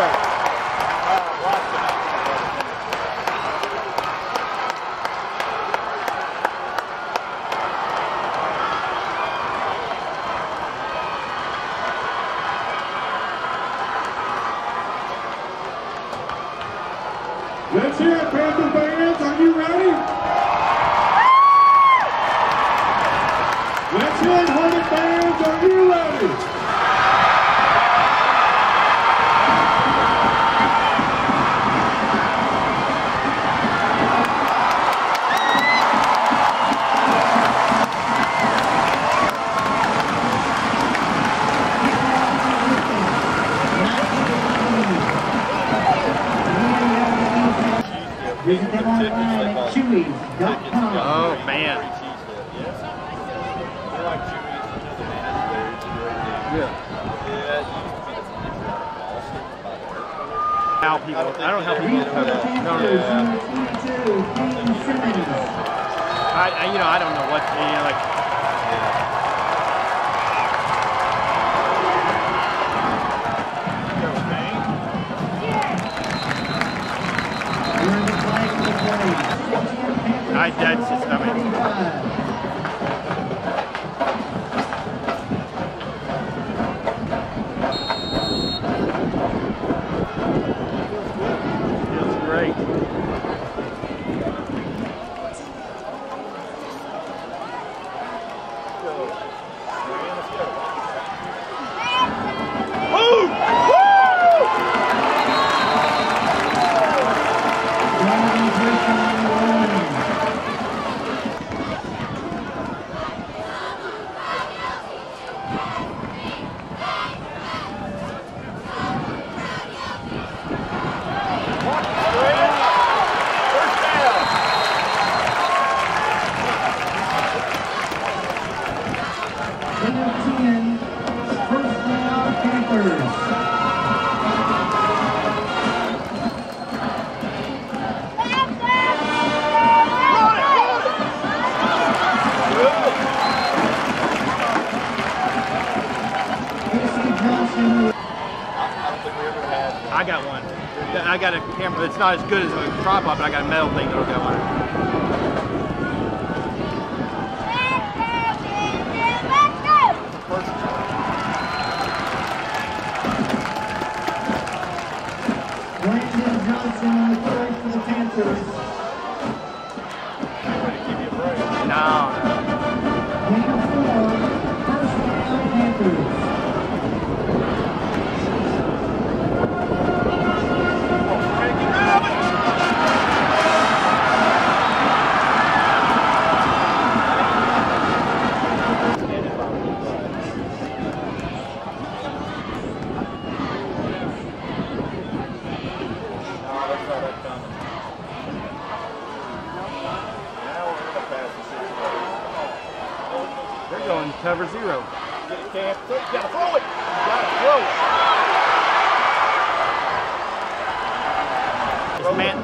Stafford. not as good as a tripod, but I got a metal thing cover zero. Gotta throw it. Gotta throw it. Matt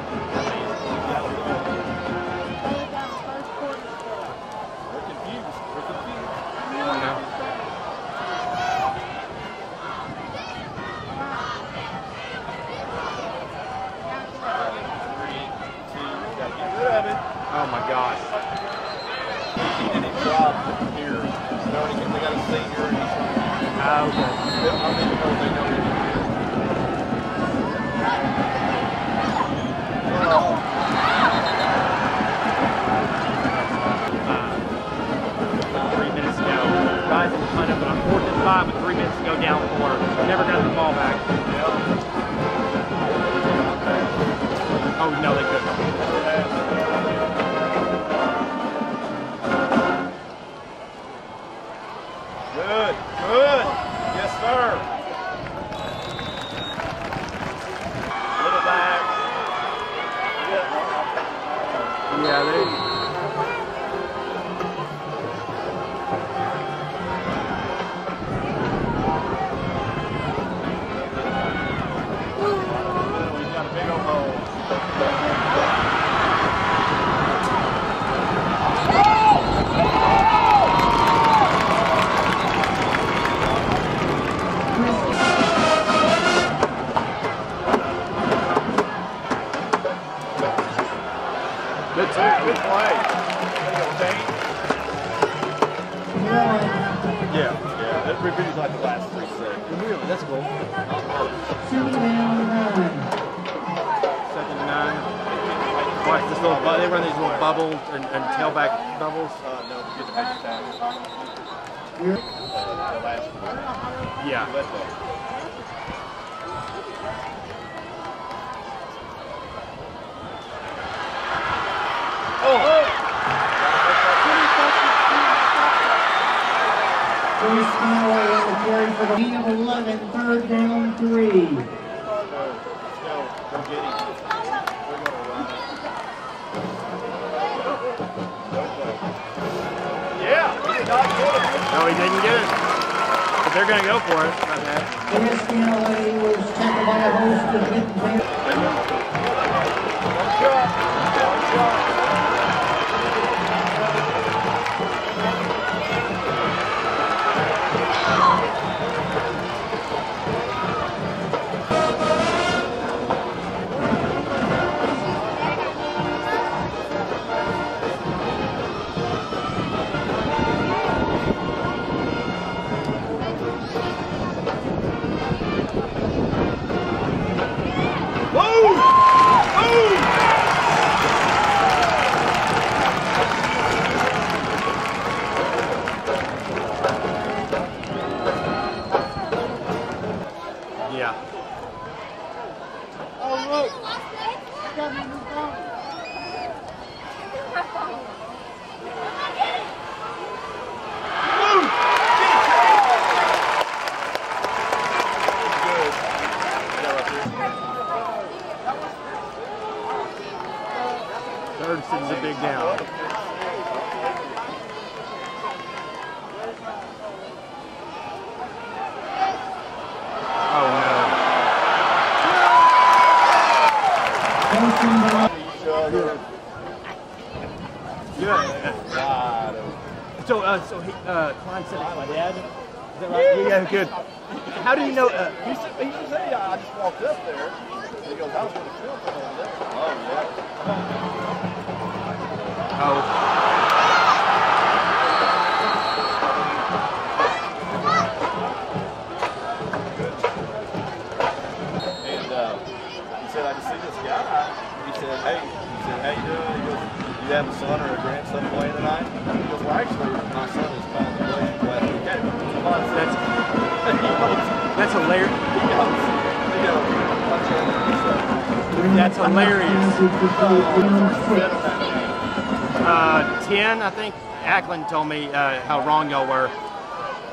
Uh, 10, I think Ackland told me uh, how wrong y'all were.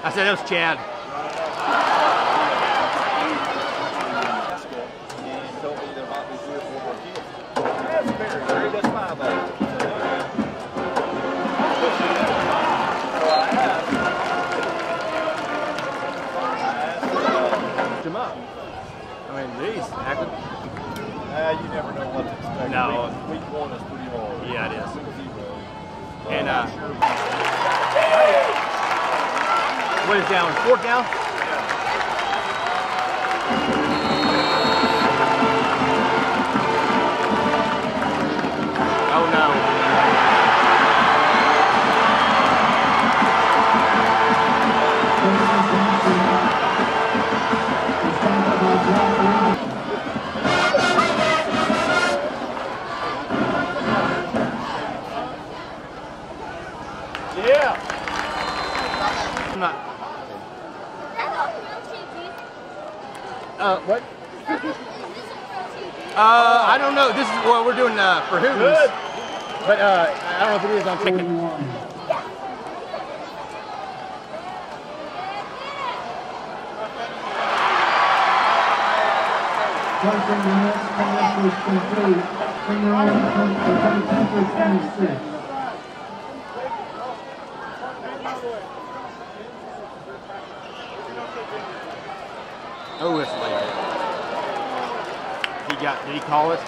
I said it was Chad. you never know what to expect. No. Week, week one is pretty hard. Yeah, it is. And, uh, what is down? Fourth down? Uh, what? uh, I don't know. This is what we're doing uh, for who? Good. But uh, I don't know if it is on ticket. Oh, it's late. Yeah, did he call it?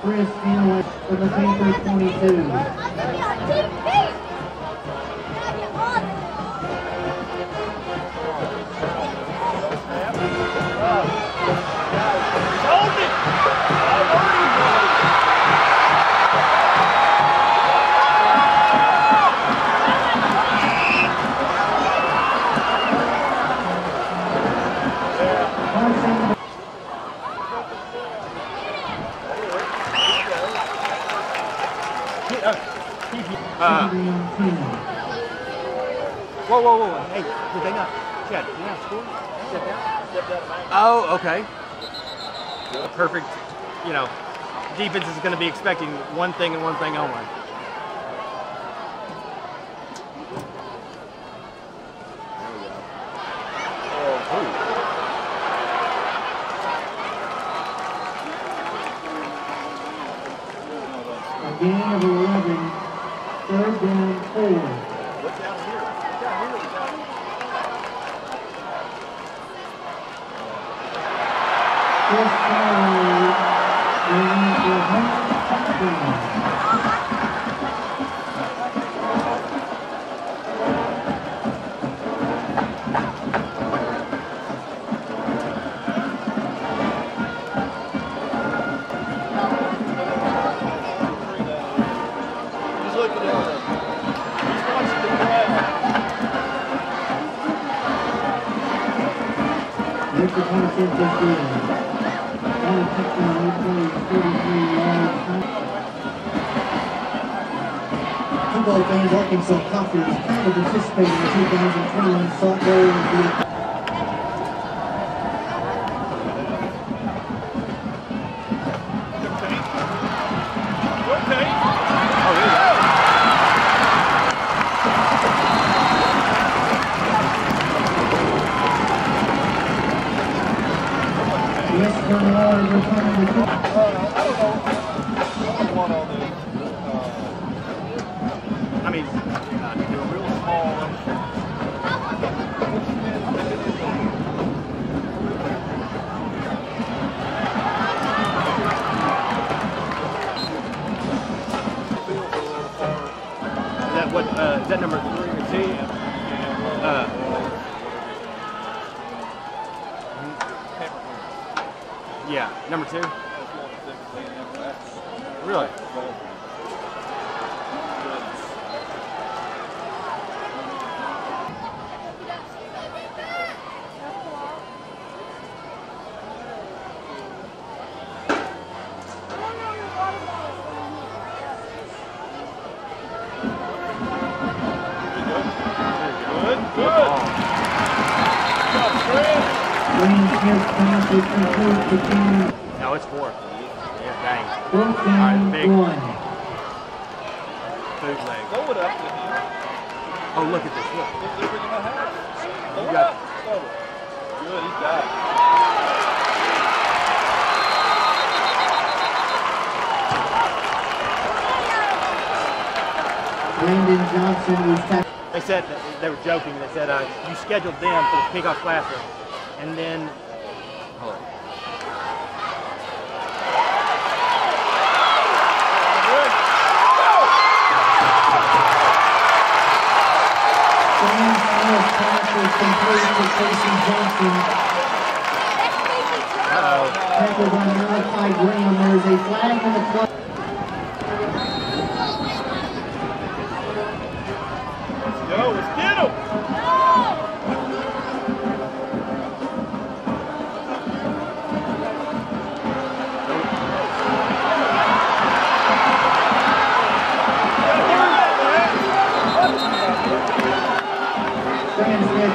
Chris Analyst for the Panther 22. Uh, Secondary and 10. whoa, whoa, whoa. Hey, did they not? Chad, did they not score? Step down? Oh, okay. Perfect. You know, defense is going to be expecting one thing and one thing only. Participate in the 2021 Salt King. No, it's four. Yeah, dang. Fourth All right, down, big. one. Bootleg. Throw it up to him. Oh, look at this. Look. Look, they're my house. Throw You it got- up. Throw it. Good, he's got it. Brandon Johnson was tackled. They said that they were joking. They said uh, you scheduled them for the kickoff classic, and then. Hold on. James Smith pass is complete to Casey Johnson. Uh-oh. Tackled by Malachi Graham. There is a flag on the play.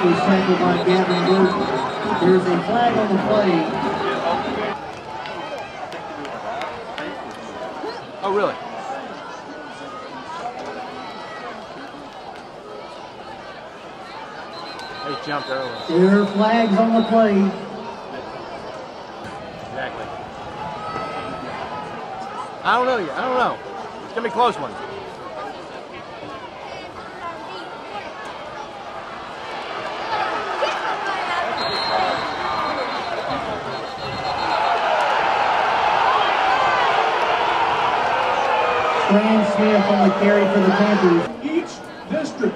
Was tackled by Gavin Burke. There is a flag on the play. Oh, really? They jumped early. There are flags on the play. Exactly. I don't know yet. I don't know. It's gonna be a close one. On the carry for the Panthers. Each district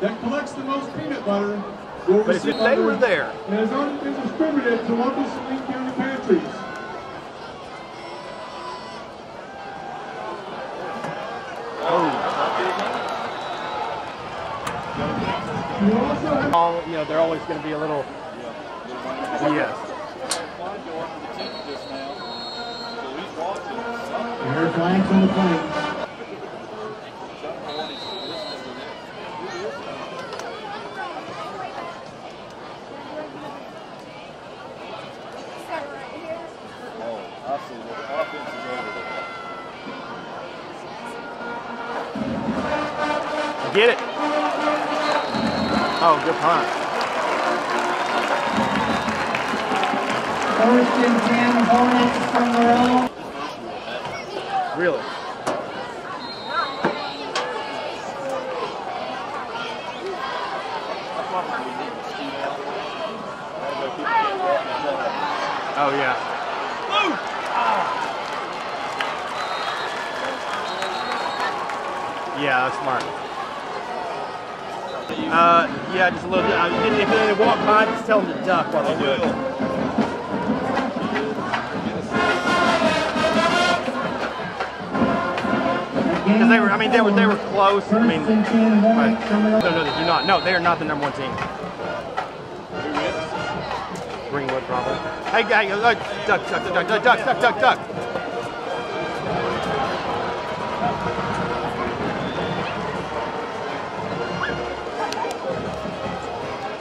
that collects the most peanut butter will receive they, they were there. and has already been distributed to local Saline County pantries. Oh. All, you know, they're always going to be a little. Yeah. Yes. Air flags on the plane. Yeah, that's smart. Uh, yeah, just a little. Uh, if they walk by, just tell them to duck while they do it. Because they were, I mean, they were, they were close. I mean, but, no, no, they do not. No, they are not the number one team. Greenwood, probably. Hey, guy, look, duck, duck, duck, duck, duck, duck, duck. duck.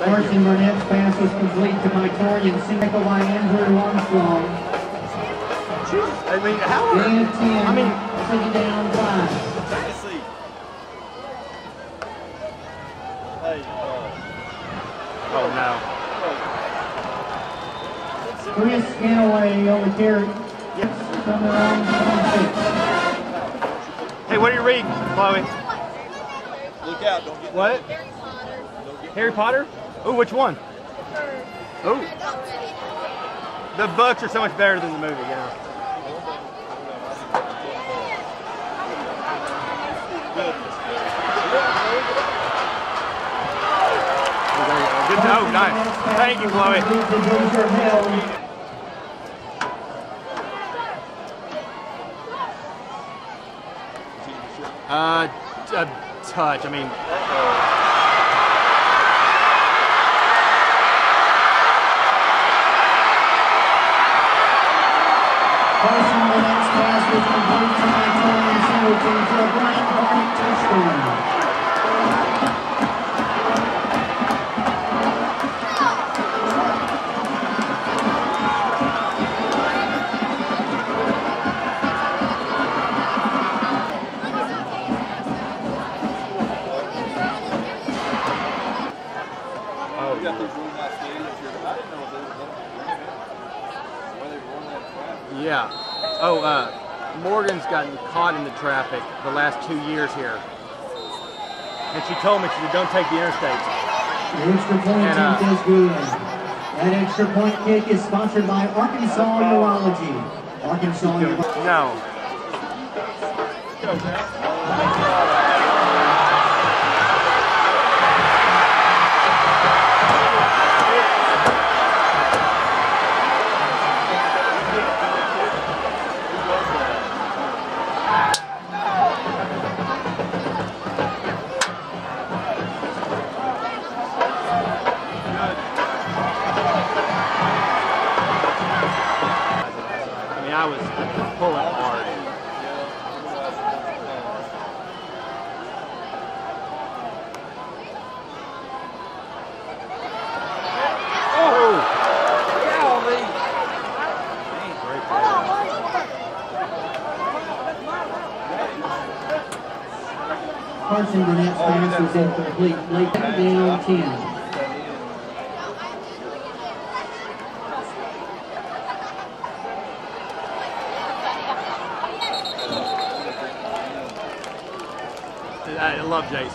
Larson Burnett's pass was complete to Mitorian by Andrew Armstrong. I mean, how are... you? I mean... second down, five. Hey. Oh, no. Chris Scalaway over here. Yes. Hey, what are you reading, Chloe? Look out, don't get... What? Harry Potter? Oh, which one? Oh, the books are so much better than the movie, yeah. know. Good oh, nice. Thank you, Chloe. Complete to Dozier Hill. Uh, a touch. I mean, Two years here. And she told me, she said, don't take the interstate. The extra point And, uh, attempt is good. That extra point kick is sponsored by Arkansas Neurology. Arkansas Neurology. No. Carson Burnett's pass was incomplete. Late down 10. I I love Jace.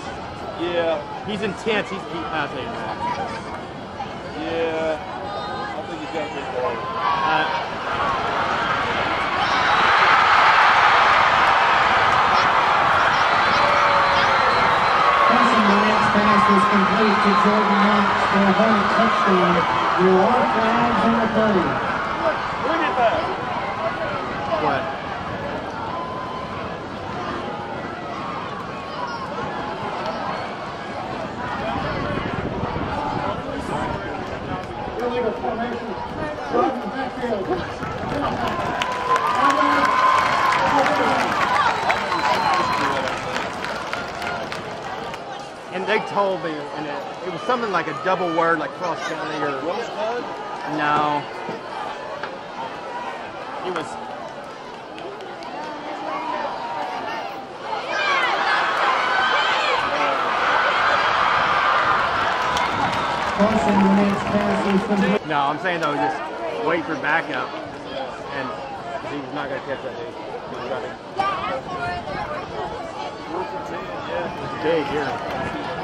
Yeah, He's intense. He's, he, I'll tell you that. yeah. I think he's got a good ball. Uh, Carson Burnett's pass was complete to Jordan Knox for a Hornet touchdown. There are flags on the play. Look at that. what? Illegal formation. Driving the backfield. Told me, and it, it was something like a double word, like cross county or Rosebud? no. It was Carson, your next pass is complete. no. I'm saying though, just wait for backup, and he's not gonna catch that dude. He's got it. It's big here.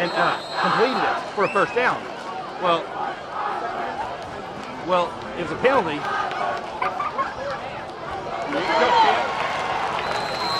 And uh, completed it for a first down. Well, well, it was a penalty. Graham Smith's pass. Um, They got to stretch the field, so. Tell you what, they were. if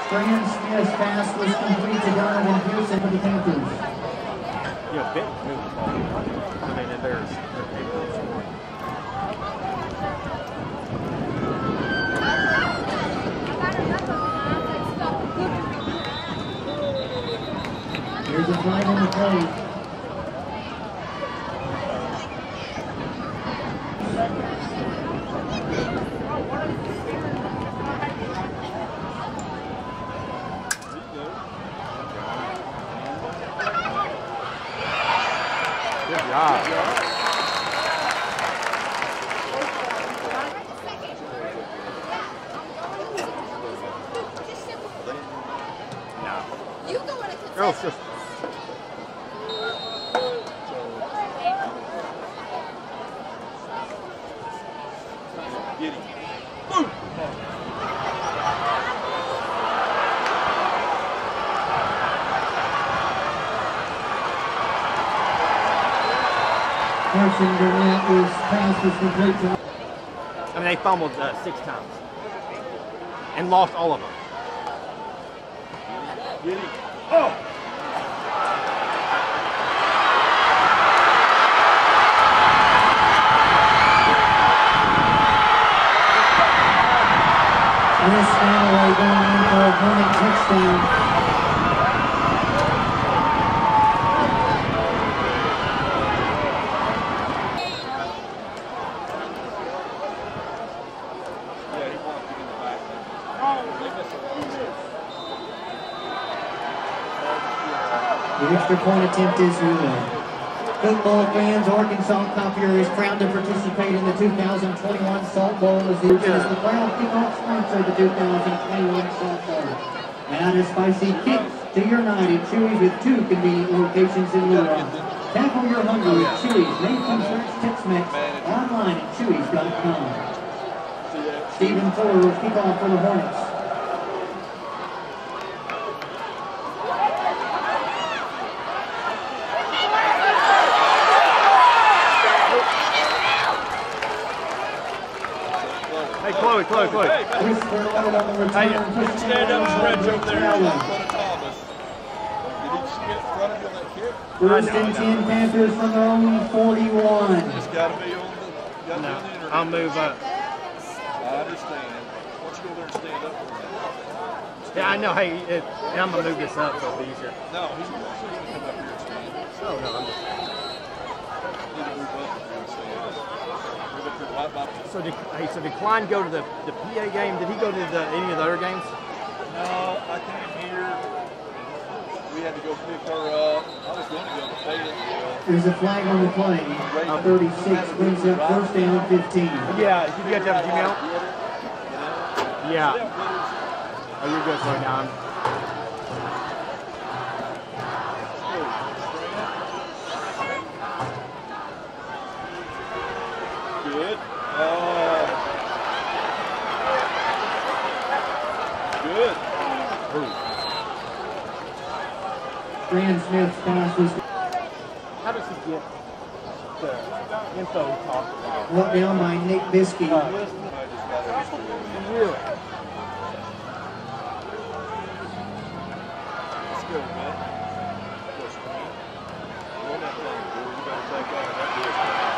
Graham Smith's pass was complete to Donovan Pearson for the Panthers. You know, moving the ball. I mean, and there's of scoring. Here's a flag on the play. Good job. No. You go in a Girls concession. just Get him. Carson Burnett was pass was complete to I mean, they fumbled uh, six times and lost all of them. Get him. Oh! Chris Galloway going in for a Hornet touchdown. Yeah, he wants to get in the back. They missed it. The extra point attempt is good. Football fans, Arkansas Copier is proud to participate in the 2021 Salt Bowl as the, as the proud kickoff sponsor of the 2021 Salt Bowl. Add a spicy kick to your night at Chuy's with two convenient locations in Little. Tackle your hunger with Chuy's Nathan's French Tex-Mex online at chuys.com. Stephen Fuller will kick off for the Hornets. Hey, Chloe, Chloe, Chloe. Hey, man. Chris Burnett on the return. Hey, Push Stand up, stretch up there in front of Thomas. Did he just get in front of you on that kick? First I know, and 10 Panthers from their own 41. It's got to be on the, got to No, be on the internet. I'll move up. I understand. Why don't you go there and stand up for a minute? Yeah, I know. Hey, it, and I'm gonna move this up so it'll be easier. No, he's going to come up here and stand. Oh no, I'm just. Need to move up and stand. Up here right by So did, hey, so did Klein go to the, the PA game? Did he go to the, any of the other games? No, I came here. We we had to go pick her up. I was going to go to Fayetteville. There's a flag on the plane. play. 36 brings up first down and 15. Yeah, did you guys have a Gmail? Yeah. Oh, you're good right now. Good. Uh, good. Brand Smith's pass was How does he get the info he talked about? brought down by Nick Biskey. I uh, just got her history. Really? Let's go, man. Push, man. You want that thing, boy. You better take on that business.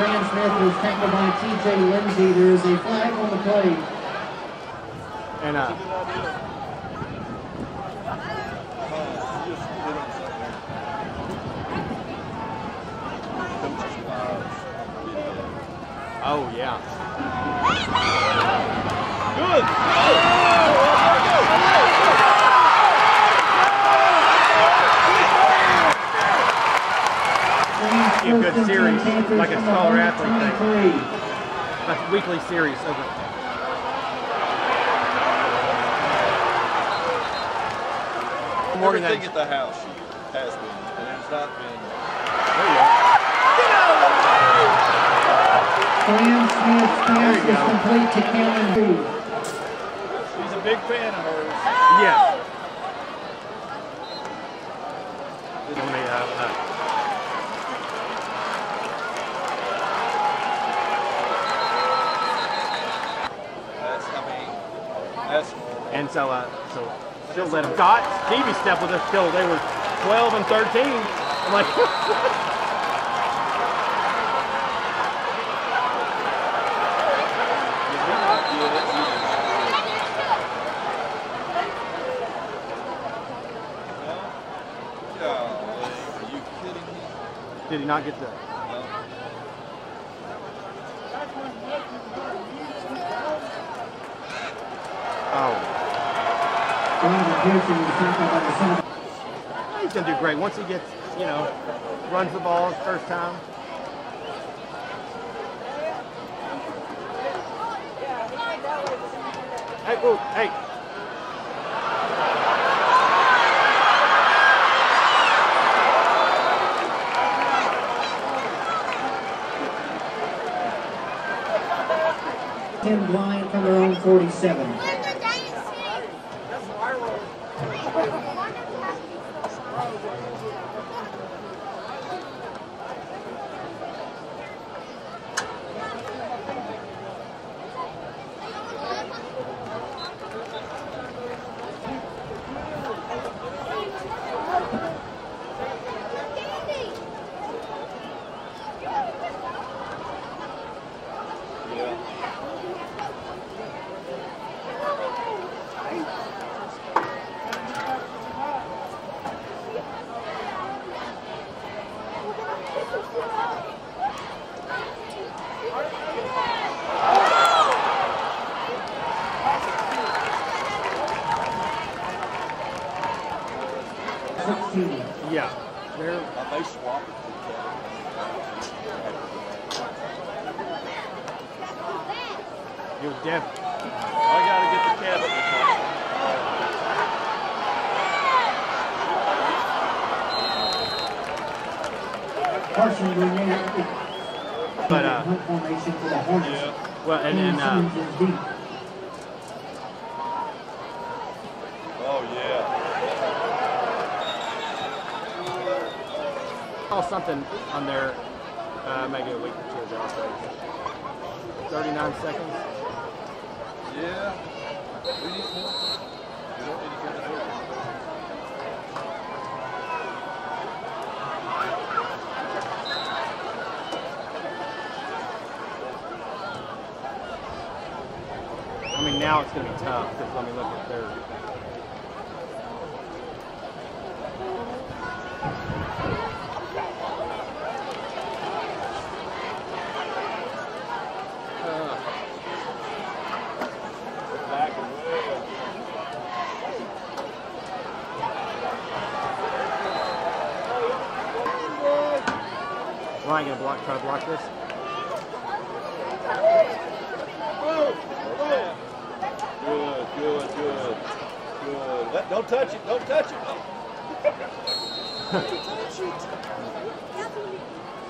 Brand Smith was tackled by TJ Lindsey. There is a flag on the play. And uh, oh yeah. Good. Brand Be a good series, like a from the scholar athlete thing. 23. Like weekly series over. Morgan, Everything at the house has been, and it's not been. Brand Smith's pass There you is complete to Cameron Reed. He's a big fan of hers. yes. Let me, uh, uh, That's, I mean, that's and so, uh, so she'll let him. Dot, Stevie stepped with us till they were 12 and 13. I'm like, did he not get the? No. Oh, He's gonna do great once he gets, you know, runs the ball first time. Hey, whoa, hey. Ten blind from their own 47. Yeah. Sixteen. Yeah, they're I may swap it to Kevin. I gotta get the Kevin. Carson Burnett. But, uh, formation for the Hornets. Yeah. Well, and then uh, Simmons is deep. Oh yeah. saw something on there uh, maybe a week or two ago. 39 seconds. I mean, now it's going to be tough because let me look at their. Ryan gonna block, try to block this. Good, good, good. Good. Let, don't touch it. Don't touch it.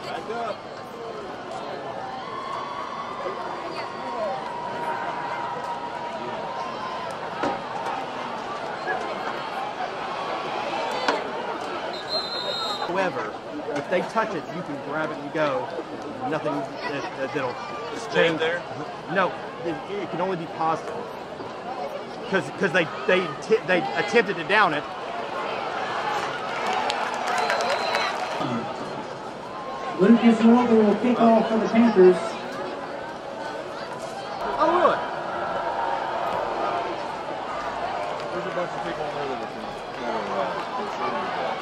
Back up. However, if they touch it, you can grab it and go. Nothing that, that, that'll Just change. there. No, it, it can only be positive. Because because they they they attempted to down it. Lucas Wilbur will kick off for the Panthers. Oh really? There's a bunch of people on there that are, that are uh, concerned with that.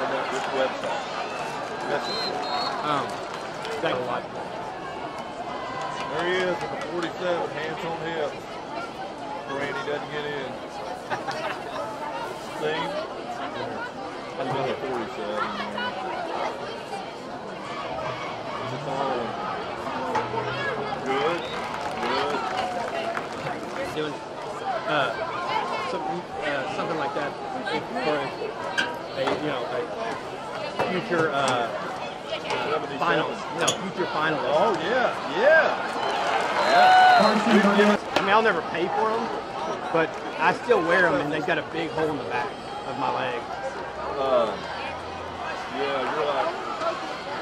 On that, this website. Message board. Um, that a lot. There he is at the 47, hands on hips. Randy doesn't get in. See? Another 47 there. It's all good, good. Doing uh, something uh, something like that for a, a you know a future uh, uh, finals. No, future finals. Oh, yeah, yeah. Carson Burnett. I mean, I'll never pay for them, but I still wear them, and they've got a big hole in the back of my leg. Uh, yeah, you're like, I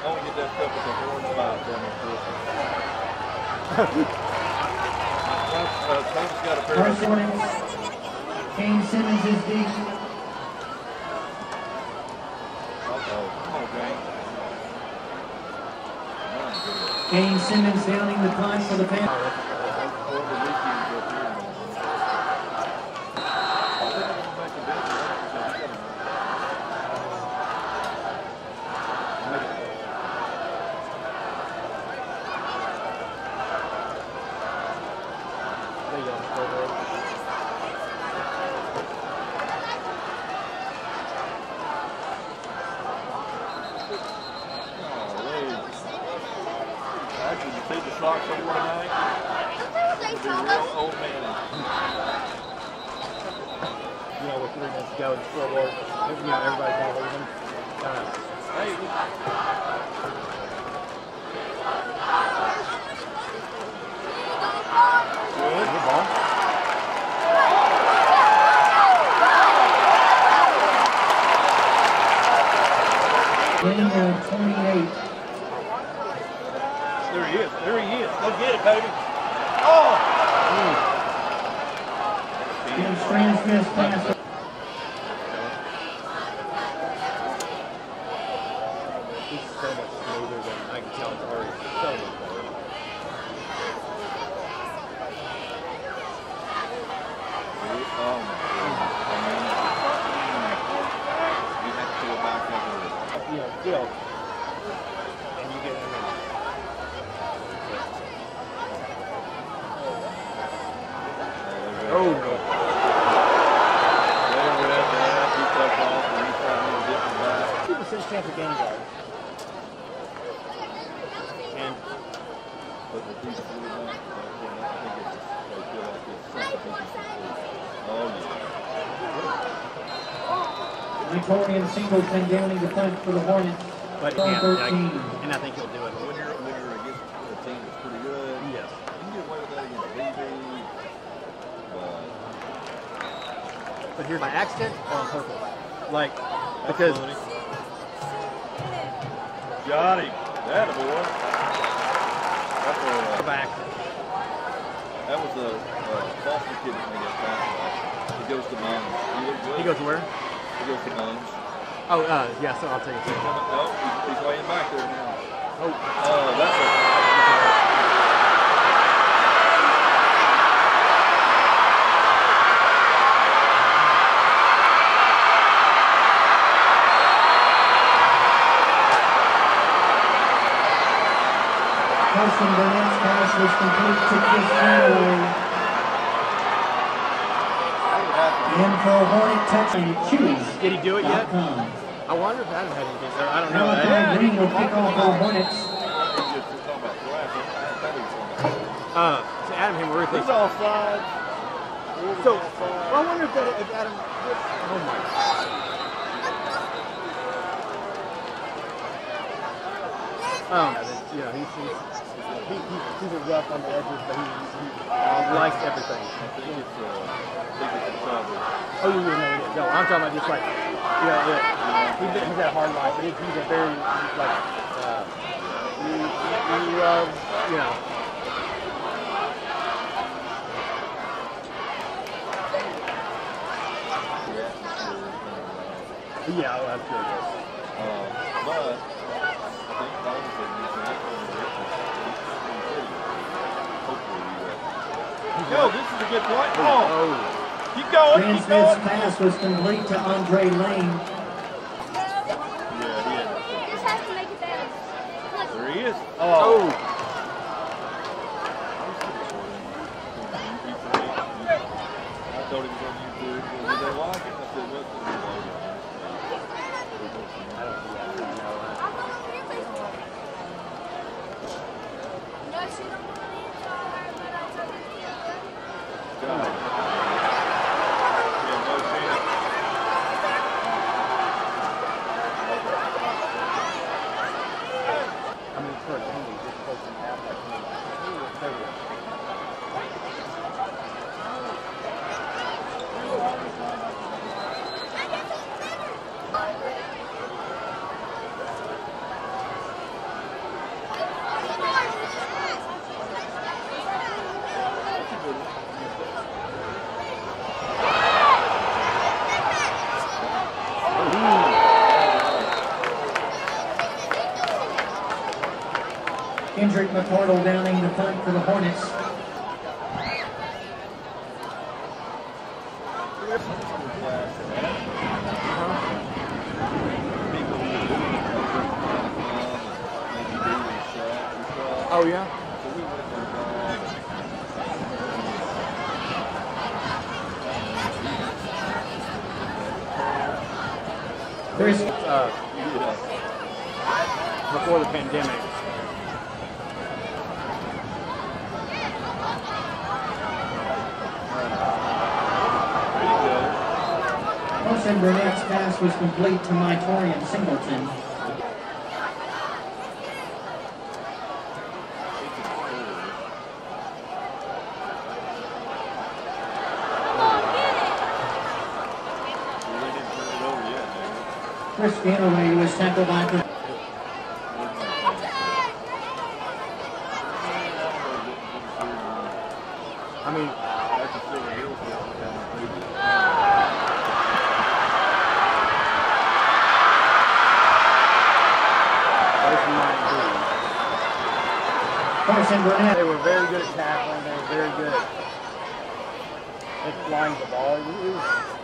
want to get that stuff with the horn spot from Carson Burnett. Kane Simmons is gang. Kane Simmons downing the time for the Panthers. There you go. Go ahead. Actually, you see the socks tonight? It'll old man. You know, with three minutes to go, the scoreboard, you know, everybody's kind of leaving. Uh, Hey, good. good ball. Gain of 28. There he is. There he is. Go get it, baby. Oh! Jim Strand Smith pass. He's so much smoother than I can tell. It's already so much better. Oh, my goodness. I mean, you have to go back over it. You know, still. And you get in there. Oh, no. They were at that. He took off and he tried to dip it back. People since Tampa game guard. And But the piece of it back, I think it's, they feel like it's something he can complete. Oh, yeah. Victorian Singleton downing the punt for the Hornets. but From yeah, 13. I, and I think he'll do it. When you're, when you're against a team that's pretty good, Yes. you can get away with that against BB. But But here's by accident or on purpose. Like because funny. Got him. That boy. That's a, uh, by accident. that was a uh, Boston kid that made that pass. He goes to Mullins. He. He goes where? He goes to Mullins. Oh, uh, yeah. So I'll take it. He's Too. coming. Oh, he's, he's laying back there now. Oh, Oh, that's a. Carson Burnett's pass was complete to Chris Greenaway. And for a Hornet touchdown, choose. did he do it yet? .com. I wonder if Adam had anything. Or I don't know. Malachi Yeah. Green will kick off for Hornets. You're just talking about glass. I thought he was talking about Uh, so Adam him He's ruthless. offside. So, well, I wonder if, that, if Adam. Oh my. Um, you know, he's, he's, he, he, he's a rough on the edges, but he, he, he likes everything. I think it's, uh, I. Oh, you know, no, I'm talking about just like, you know, yeah, he's, he's had a hard life, but he's, he's a very, like, uh, he, he loves, you know, yeah, well, that's good. Uh, but I think Thomas said he's not going to get this. Hopefully, he will. Yo, this is a good point. Oh, Oh, keep going, Grant keep Smith's going. pass was complete to Andre Lane. Yeah, he had. This has to make it better. There he is. oh, I told him he was on YouTube. He goes, "Did they like it?" I said, "What's the I don't see that. No, uh, I'm going to your baseball. No, she don't want to install her, but I told her to do it. God. Yeah, no chance. I mean, for a team, this person have like, he was very- Kendrick McCardle downing the punt for the Hornets. Oh, yeah? Chris Uh, before the pandemic. Carson Burnett's pass was complete to Mytorian Singleton. Was tackled by I mean, those might be. Carson Burnett. They were very good at tackling. They were very good at flying the ball.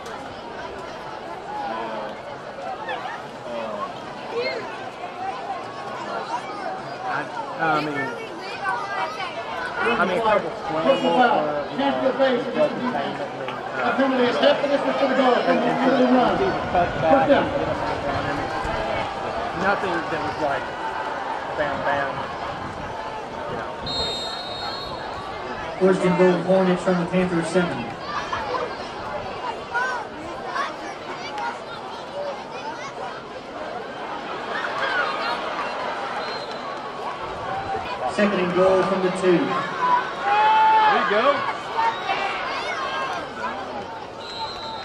I, I mean, I mean, a couple scrambles, uh, you know, uh, Penalty, is for the nothing that was like bam, bam. First and goal Hornets from the Panthers seven. Second and goal from the two. There you go.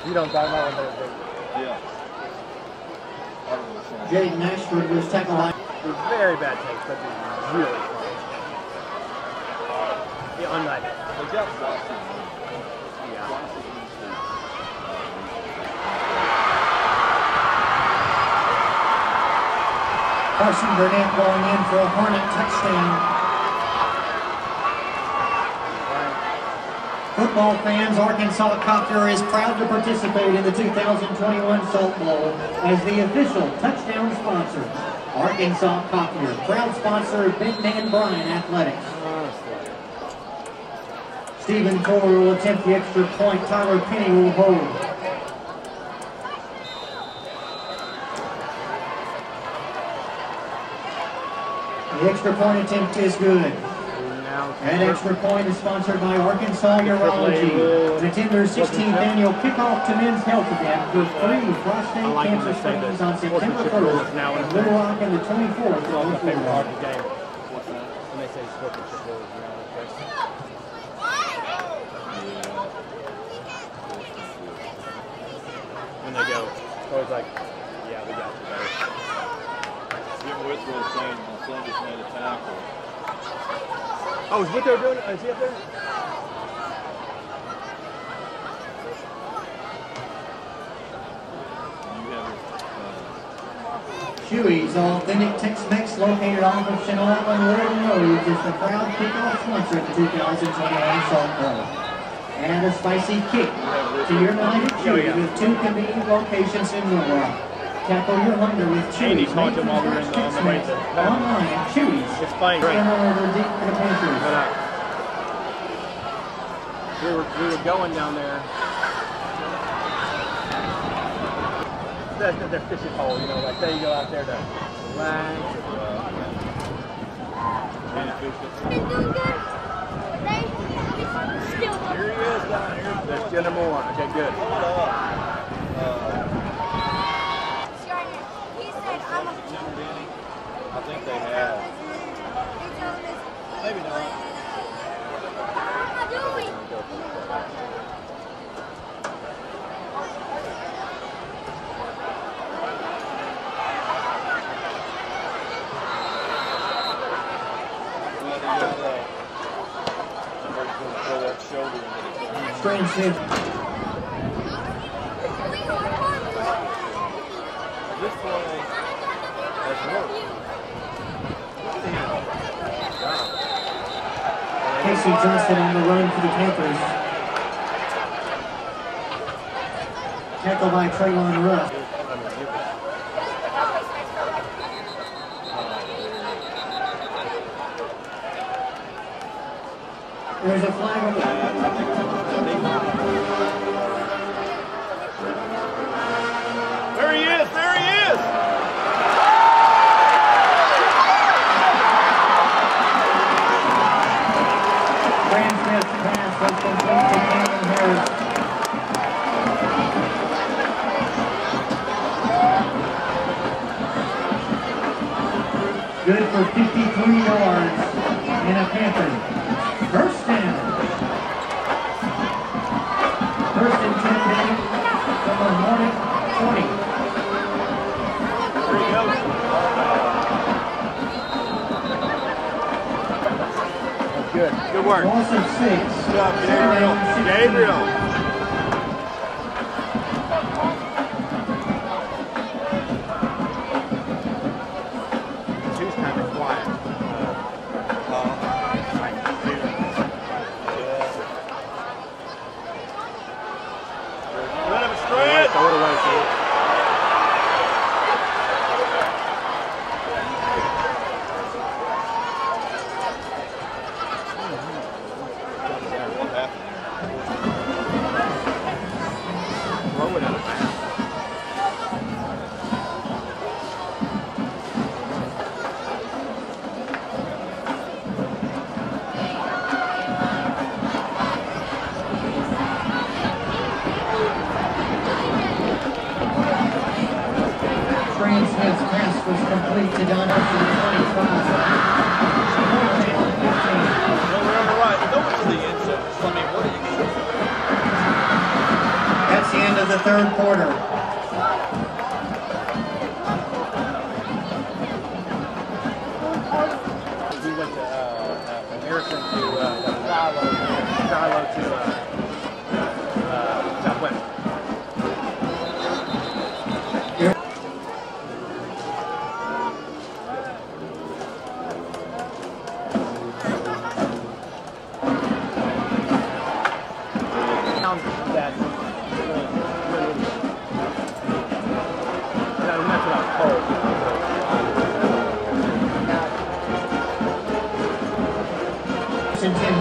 You don't talk about what they Yeah. Jaden Ashford was tackled by was very bad taste, but it was really close. Yeah, unlike it. They got Watson. Yeah. Watson in the seat. Carson Burnett going in for a Hornet touchdown. Football fans, Arkansas Copter is proud to participate in the 2021 Salt Bowl as the official touchdown sponsor. Arkansas Copter, proud sponsor of Big Man Bryan Athletics. Stephen Corey will attempt the extra point. Tyler Penny will hold. The extra point attempt is good. Now, That extra point is sponsored by Arkansas Urology. The Tender 16th annual kickoff to men's health event with free prostate like cancer they say screenings on September sportsmanship 1st now in at Little. Rock and the 24th Well, in my favorite part of Florida. the game. When they say sportsmanship rules, you know, when they go, it's always like, yeah, we got you, buddy. Jim Withrow saying my son just made a tackle. Oh, is Whitlow doing it? Is he up there? Chuy's Authentic Tex-Mex located off of Chinook on Warden Road is the proud kickoff sponsor of the 2021 Salt Bowl. And a spicy kick to your night oh, at Chewy with two convenient locations in Little Rock. Your hunger with Chuy's. called him while we were in the- to- Online Chuy's. It's fine. Great. Turnover deep for the we were we were going down there. That's not their fishing hole, you know. Like say you go out there to relax. Here he is down here. There's Jenna Moore. Okay, good. Hold up. Uh, He said, I'm a Jim Denny. I think they have. Maybe not. What am I doing? Well, they got, uh, somebody's gonna throw that shoulder Casey Johnson on the run for the Panthers. Tackle by Traylon Ruff. There's a flag on the Good. Good work. Loss of six. Good job, Gabriel. Gabriel.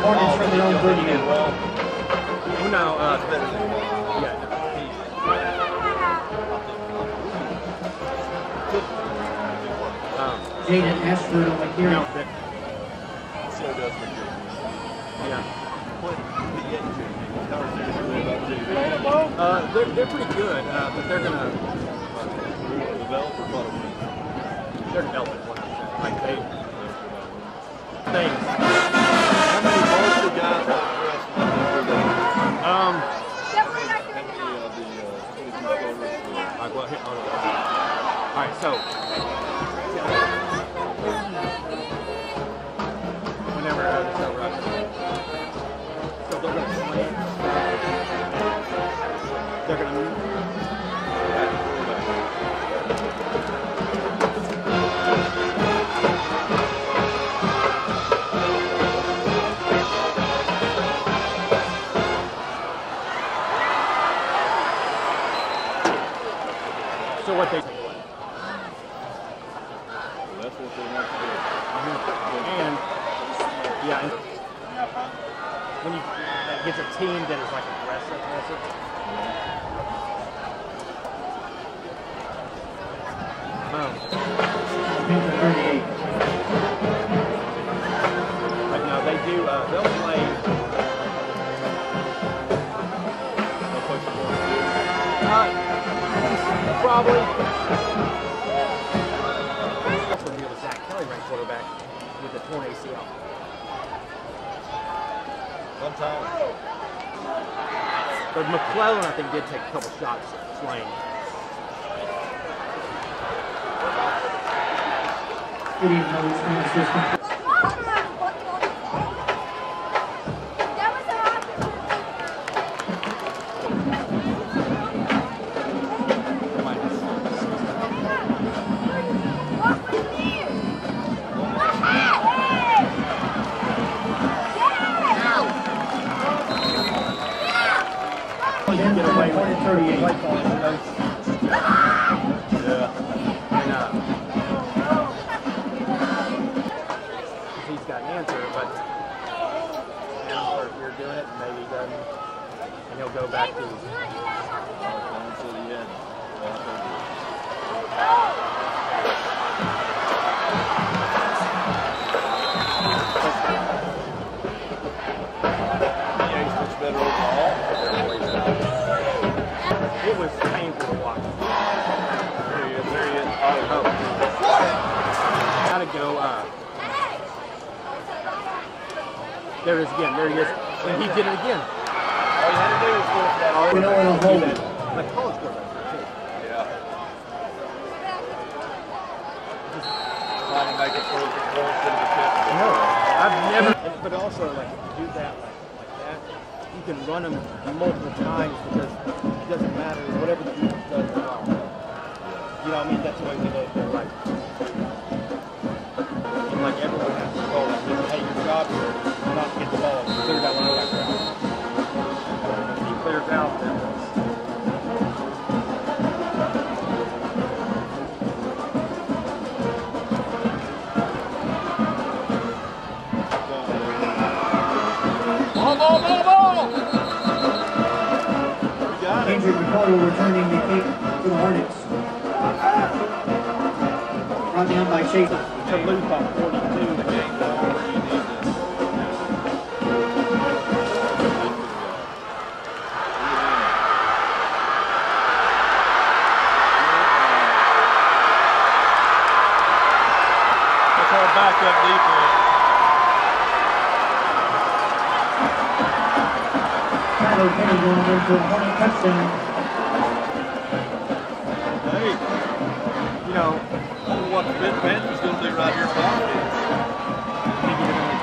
Hornets from their own video. Well, Oh, no, uh, that's better than yeah, he is. um, Jaden Ashford on the You know, that, So does yeah. What the yet JV? How are things really about JV? Uh, they're, they're pretty good, uh, but they're gonna Develop or caught a win? they're developing one Like they things. How many varsity guys are impressed with their? Um, Definitely not How gonna many get of the 22 like what? Here, hold on. All right, so Zach Kelly, ranked quarterback, with the torn ACL. Sometimes. But McClellan, I think, did take a couple shots Swain. Good Like, if you do that like, like that, you can run them multiple times because it doesn't matter whatever the defense does. You know what I mean? That's the way we do it. They're like, and like everyone has to go. Like, this, hey, your job here is not to get the ball. Clear that one out. If he clears out, then got it. Andrew Ricardo returning the kick to the Hornets. Brought down by Chase. To by 42. The game ball where you. That's our backup defense. Tyler Penny going into a Hornet touchdown.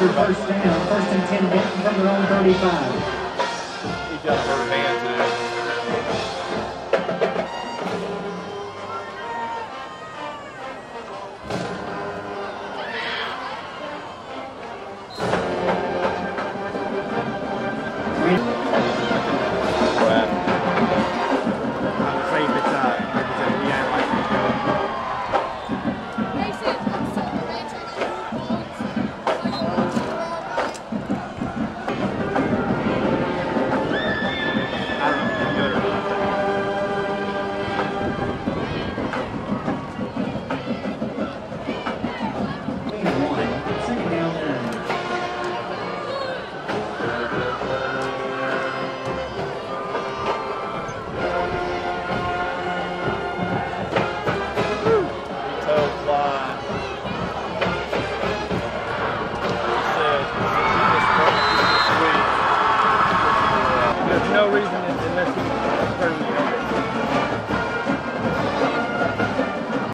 Panther first down, first and 10 Benton from their own 35.